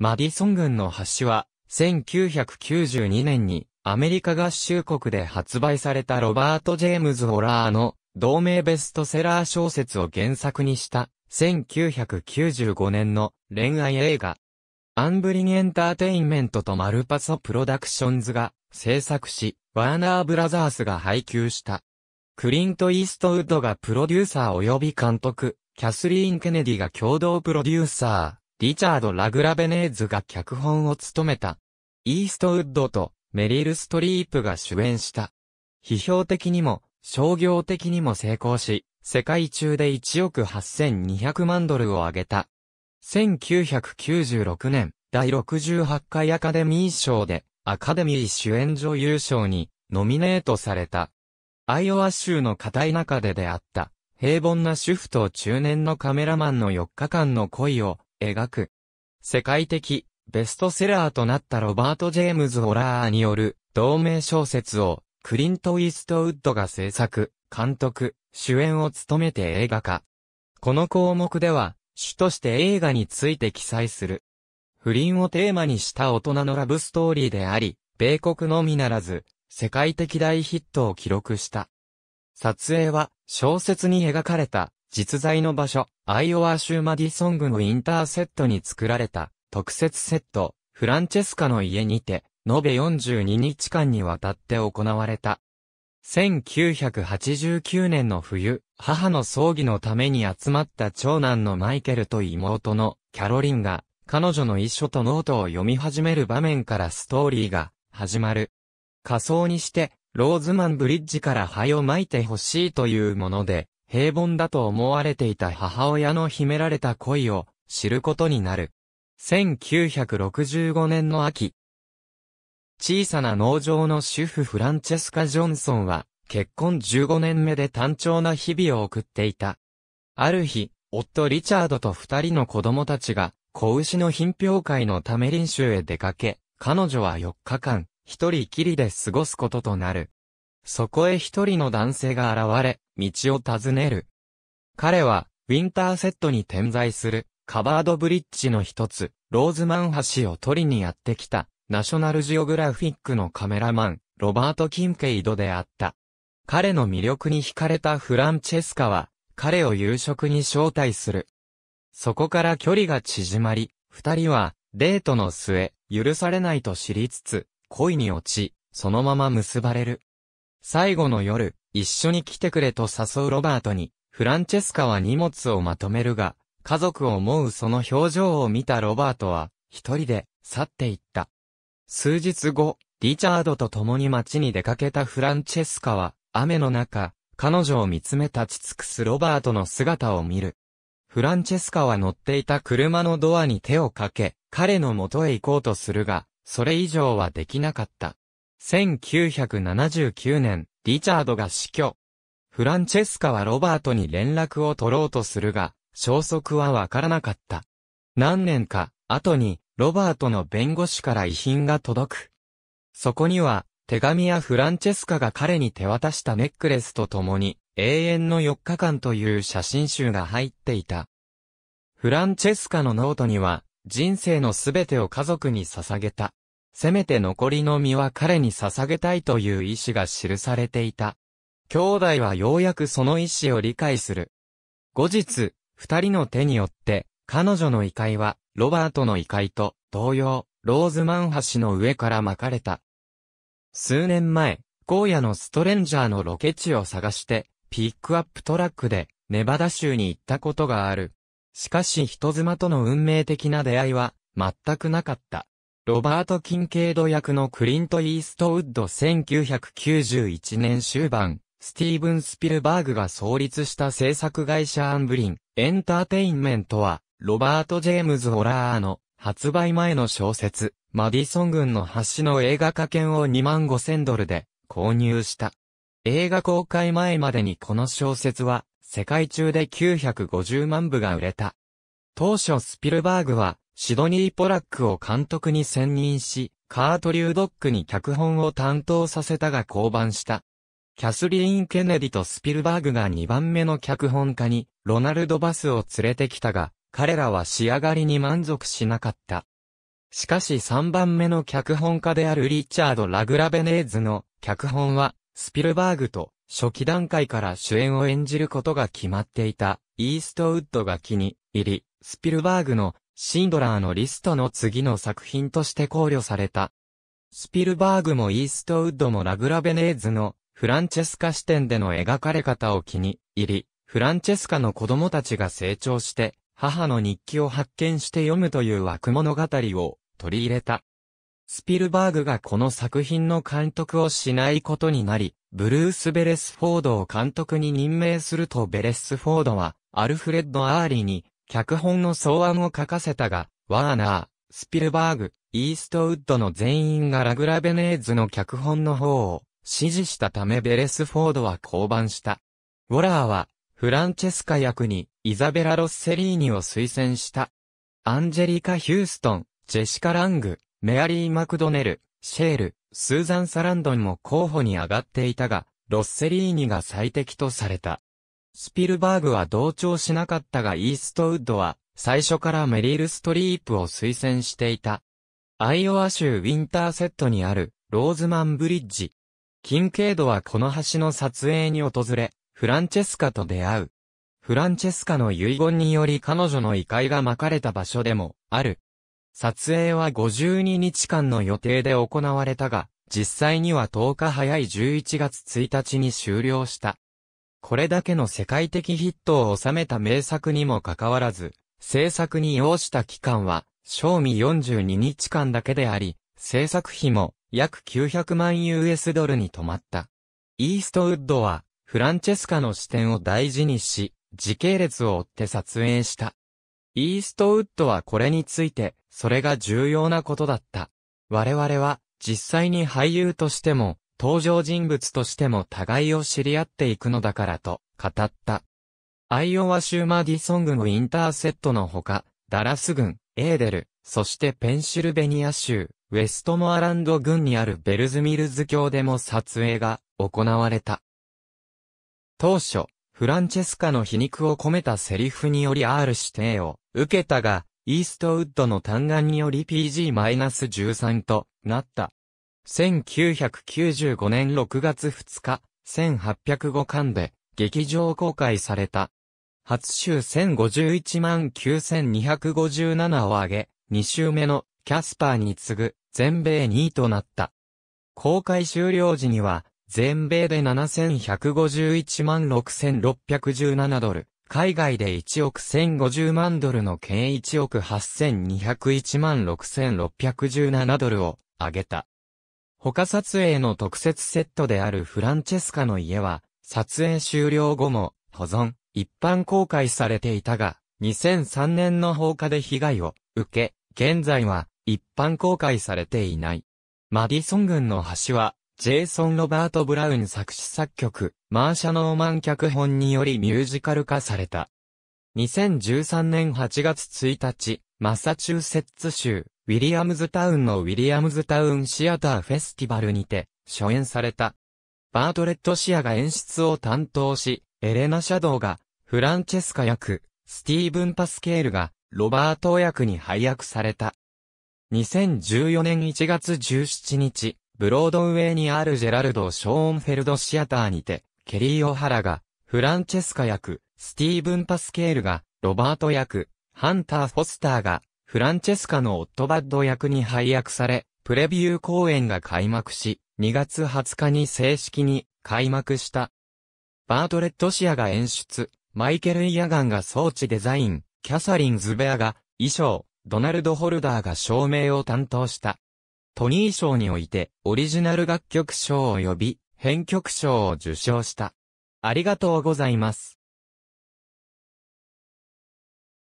マディソン郡の橋は、1992年にアメリカ合衆国で発売されたロバート・ジェームズ・ウォラーの同名ベストセラー小説を原作にした1995年の恋愛映画。アンブリンエンターテインメントとマルパソプロダクションズが制作し、ワーナーブラザースが配給した。クリント・イーストウッドがプロデューサー及び監督、キャスリーン・ケネディが共同プロデューサー、リチャード・ラグラベネーズが脚本を務めた。イーストウッドとメリル・ストリープが主演した。批評的にも商業的にも成功し、世界中で1億8200万ドルを上げた。1996年、第68回アカデミー賞で、アカデミー主演女優賞に、ノミネートされた。アイオワ州の片田舎で出会った、平凡な主婦と中年のカメラマンの4日間の恋を描く。世界的、ベストセラーとなったロバート・ジェームズ・ホラーによる、同名小説を、クリント・ウィストウッドが制作、監督、主演を務めて映画化。この項目では、主として映画について記載する。不倫をテーマにした大人のラブストーリーであり、米国のみならず、世界的大ヒットを記録した。撮影は、小説に描かれた、実在の場所、アイオワ州マディソングのインターセットに作られた、特設セット、フランチェスカの家にて、延べ42日間にわたって行われた。1989年の冬、母の葬儀のために集まった長男のマイケルと妹のキャロリンが、彼女の遺書とノートを読み始める場面からストーリーが始まる。火葬にして、ローズマンブリッジから灰を撒いてほしいというもので、平凡だと思われていた母親の秘められた恋を知ることになる。1965年の秋。小さな農場の主婦フランチェスカ・ジョンソンは、結婚15年目で単調な日々を送っていた。ある日、夫リチャードと二人の子供たちが、子牛の品評会のため臨州へ出かけ、彼女は4日間、一人きりで過ごすこととなる。そこへ一人の男性が現れ、道を尋ねる。彼は、ウィンターセットに点在する、カバードブリッジの一つ、ローズマン橋を取りにやってきた、ナショナルジオグラフィックのカメラマン、ロバート・キンケイドであった。彼の魅力に惹かれたフランチェスカは、彼を夕食に招待する。そこから距離が縮まり、二人は、デートの末、許されないと知りつつ、恋に落ち、そのまま結ばれる。最後の夜、一緒に来てくれと誘うロバートに、フランチェスカは荷物をまとめるが、家族を思うその表情を見たロバートは、一人で去っていった。数日後、リチャードと共に街に出かけたフランチェスカは、雨の中、彼女を見つめ立ち尽くすロバートの姿を見る。フランチェスカは乗っていた車のドアに手をかけ、彼の元へ行こうとするが、それ以上はできなかった。1979年、リチャードが死去。フランチェスカはロバートに連絡を取ろうとするが、消息はわからなかった。何年か後に、ロバートの弁護士から遺品が届く。そこには、手紙やフランチェスカが彼に手渡したネックレスと共に、永遠の4日間という写真集が入っていた。フランチェスカのノートには、人生のすべてを家族に捧げた。せめて残りの身は彼に捧げたいという意志が記されていた。兄弟はようやくその意志を理解する。後日、二人の手によって、彼女の遺灰は、ロバートの遺灰と、同様、ローズマン橋の上から撒かれた。数年前、荒野のストレンジャーのロケ地を探して、ピックアップトラックで、ネバダ州に行ったことがある。しかし人妻との運命的な出会いは、全くなかった。ロバート・キンケード役のクリント・イーストウッド1991年終盤、スティーブン・スピルバーグが創立した制作会社アンブリン、エンターテインメントは、ロバート・ジェームズ・ウォラーの発売前の小説、マディソン郡の橋の映画化権を2万5千ドルで購入した。映画公開前までにこの小説は世界中で950万部が売れた。当初スピルバーグはシドニー・ポラックを監督に選任し、カートリュードックに脚本を担当させたが降板した。キャスリーン・ケネディとスピルバーグが2番目の脚本家にロナルド・バスを連れてきたが、彼らは仕上がりに満足しなかった。しかし3番目の脚本家であるリチャード・ラグラベネーズの脚本は、スピルバーグと初期段階から主演を演じることが決まっていたイーストウッドが気に入り、スピルバーグのシンドラーのリストの次の作品として考慮された。スピルバーグもイーストウッドもラグラベネーズのフランチェスカ視点での描かれ方を気に入り、フランチェスカの子供たちが成長して、母の日記を発見して読むという枠物語を取り入れた。スピルバーグがこの作品の監督をしないことになり、ブルース・ベレスフォードを監督に任命するとベレスフォードは、アルフレッド・ウーリーに、脚本の草案を書かせたが、ワーナー、スピルバーグ、イーストウッドの全員がラグラベネーズの脚本の方を支持したためベレスフォードは降板した。ウォラーは、フランチェスカ役に、イザベラ・ロッセリーニを推薦した。アンジェリカ・ヒューストン、ジェシカ・ラング、メアリー・マクドネル、シェール、スーザン・サランドンも候補に上がっていたが、ロッセリーニが最適とされた。スピルバーグは同調しなかったがイーストウッドは、最初からメリル・ストリープを推薦していた。アイオワ州ウィンターセットにある、ローズマンブリッジ、キンケイドはこの橋の撮影に訪れ、フランチェスカと出会う。フランチェスカの遺言により彼女の遺骸が巻かれた場所でも、ある。撮影は52日間の予定で行われたが、実際には10日早い11月1日に終了した。これだけの世界的ヒットを収めた名作にもかかわらず、制作に要した期間は、賞味42日間だけであり、制作費も約900万 US ドルに止まった。イーストウッドは、フランチェスカの視点を大事にし、時系列を追って撮影した。イーストウッドはこれについて、それが重要なことだった。我々は、実際に俳優としても、登場人物としても互いを知り合っていくのだからと、語った。アイオワ州マディソン郡ウィンターセットのほか、ダラス郡、エーデル、そしてペンシルベニア州、ウェストモアランド郡にあるベルズミルズ郷でも撮影が行われた。当初、フランチェスカの皮肉を込めたセリフにより R 指定を受けたが、イーストウッドの嘆願により PG-13 となった。1995年6月2日、1805巻で劇場公開された。初週1051万9257を上げ、2週目のキャスパーに次ぐ全米2位となった。公開終了時には、全米で7151万6617ドル、海外で1億1050万ドルの計1億8201万6617ドルを上げた。他撮影の特設セットであるフランチェスカの家は、撮影終了後も保存、一般公開されていたが、2003年の放火で被害を受け、現在は一般公開されていない。マディソン郡の橋は、ジェイソン・ロバート・ブラウン作詞作曲、マーシャ・ノーマン脚本によりミュージカル化された。2013年8月1日、マサチューセッツ州、ウィリアムズタウンのウィリアムズタウンシアターフェスティバルにて、初演された。バートレットシアが演出を担当し、エレナ・シャドウが、フランチェスカ役、スティーブン・パスケールが、ロバート役に配役された。2014年1月17日、ブロードウェイにあるジェラルド・ショーンフェルドシアターにて、ケリー・オハラが、フランチェスカ役、スティーブン・パスケールが、ロバート役、ハンター・フォスターが、フランチェスカのオットバッド役に配役され、プレビュー公演が開幕し、2月20日に正式に開幕した。バートレットシアが演出、マイケル・イヤガンが装置デザイン、キャサリン・ズベアが衣装、ドナルド・ホルダーが照明を担当した。トニー賞において、オリジナル楽曲賞及び、編曲賞を受賞した。ありがとうございます。